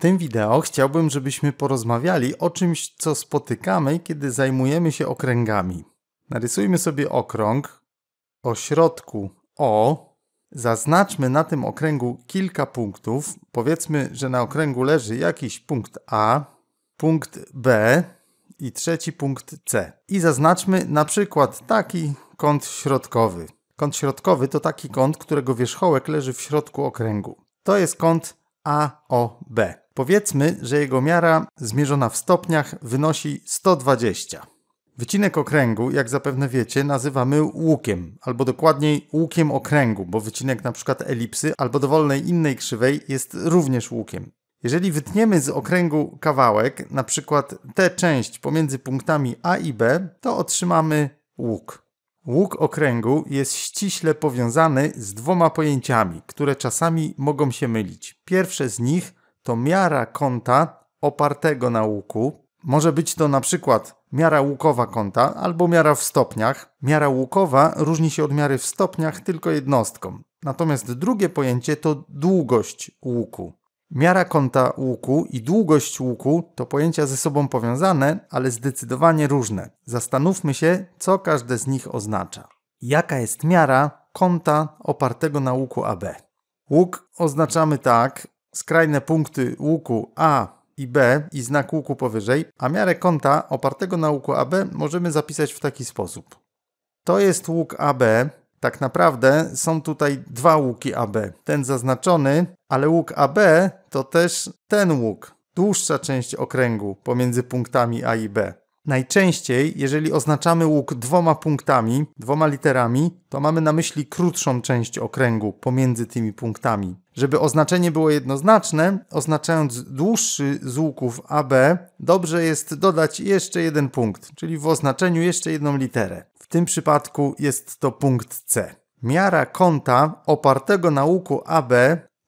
tym wideo chciałbym, żebyśmy porozmawiali o czymś, co spotykamy, kiedy zajmujemy się okręgami. Narysujmy sobie okrąg o środku O. Zaznaczmy na tym okręgu kilka punktów. Powiedzmy, że na okręgu leży jakiś punkt A, punkt B i trzeci punkt C. I zaznaczmy na przykład taki kąt środkowy. Kąt środkowy to taki kąt, którego wierzchołek leży w środku okręgu. To jest kąt AOB. Powiedzmy, że jego miara zmierzona w stopniach wynosi 120. Wycinek okręgu, jak zapewne wiecie, nazywamy łukiem, albo dokładniej łukiem okręgu, bo wycinek np. elipsy albo dowolnej innej krzywej jest również łukiem. Jeżeli wytniemy z okręgu kawałek, przykład tę część pomiędzy punktami A i B, to otrzymamy łuk. Łuk okręgu jest ściśle powiązany z dwoma pojęciami, które czasami mogą się mylić. Pierwsze z nich to miara kąta opartego na łuku. Może być to na przykład miara łukowa kąta albo miara w stopniach. Miara łukowa różni się od miary w stopniach tylko jednostką. Natomiast drugie pojęcie to długość łuku. Miara kąta łuku i długość łuku to pojęcia ze sobą powiązane, ale zdecydowanie różne. Zastanówmy się, co każde z nich oznacza. Jaka jest miara kąta opartego na łuku AB? Łuk oznaczamy tak, skrajne punkty łuku A i B i znak łuku powyżej, a miarę kąta opartego na łuku AB możemy zapisać w taki sposób. To jest łuk AB, tak naprawdę są tutaj dwa łuki AB. Ten zaznaczony, ale łuk AB to też ten łuk, dłuższa część okręgu pomiędzy punktami A i B. Najczęściej, jeżeli oznaczamy łuk dwoma punktami, dwoma literami, to mamy na myśli krótszą część okręgu pomiędzy tymi punktami. Żeby oznaczenie było jednoznaczne, oznaczając dłuższy z łuków AB, dobrze jest dodać jeszcze jeden punkt, czyli w oznaczeniu jeszcze jedną literę. W tym przypadku jest to punkt C. Miara kąta opartego na łuku AB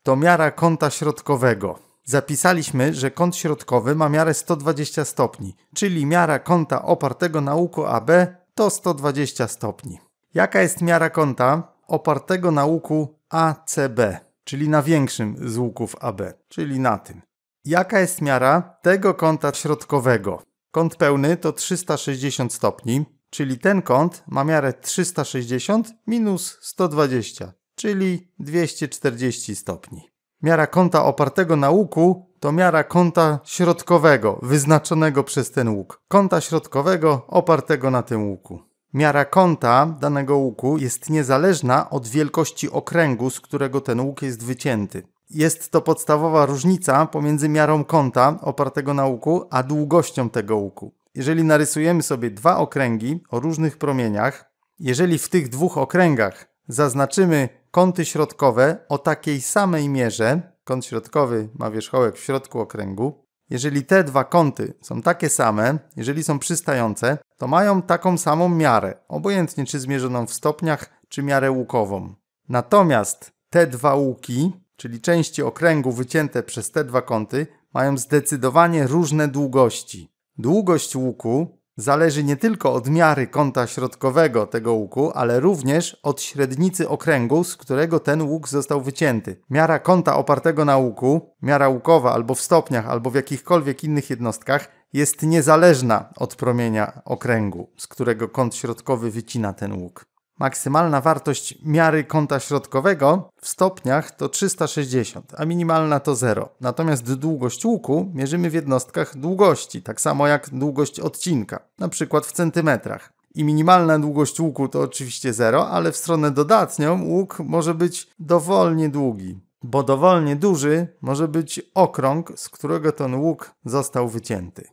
to miara kąta środkowego. Zapisaliśmy, że kąt środkowy ma miarę 120 stopni, czyli miara kąta opartego na łuku AB to 120 stopni. Jaka jest miara kąta opartego na łuku ACB, czyli na większym z łuków AB, czyli na tym? Jaka jest miara tego kąta środkowego? Kąt pełny to 360 stopni, czyli ten kąt ma miarę 360 minus 120, czyli 240 stopni. Miara kąta opartego na łuku to miara kąta środkowego, wyznaczonego przez ten łuk. Kąta środkowego opartego na tym łuku. Miara kąta danego łuku jest niezależna od wielkości okręgu, z którego ten łuk jest wycięty. Jest to podstawowa różnica pomiędzy miarą kąta opartego na łuku, a długością tego łuku. Jeżeli narysujemy sobie dwa okręgi o różnych promieniach, jeżeli w tych dwóch okręgach zaznaczymy kąty środkowe o takiej samej mierze, kąt środkowy ma wierzchołek w środku okręgu, jeżeli te dwa kąty są takie same, jeżeli są przystające, to mają taką samą miarę, obojętnie czy zmierzoną w stopniach, czy miarę łukową. Natomiast te dwa łuki, czyli części okręgu wycięte przez te dwa kąty, mają zdecydowanie różne długości. Długość łuku zależy nie tylko od miary kąta środkowego tego łuku, ale również od średnicy okręgu, z którego ten łuk został wycięty. Miara kąta opartego na łuku, miara łukowa albo w stopniach, albo w jakichkolwiek innych jednostkach, jest niezależna od promienia okręgu, z którego kąt środkowy wycina ten łuk. Maksymalna wartość miary kąta środkowego w stopniach to 360, a minimalna to 0. Natomiast długość łuku mierzymy w jednostkach długości, tak samo jak długość odcinka, na przykład w centymetrach. I minimalna długość łuku to oczywiście 0, ale w stronę dodatnią łuk może być dowolnie długi, bo dowolnie duży może być okrąg, z którego ten łuk został wycięty.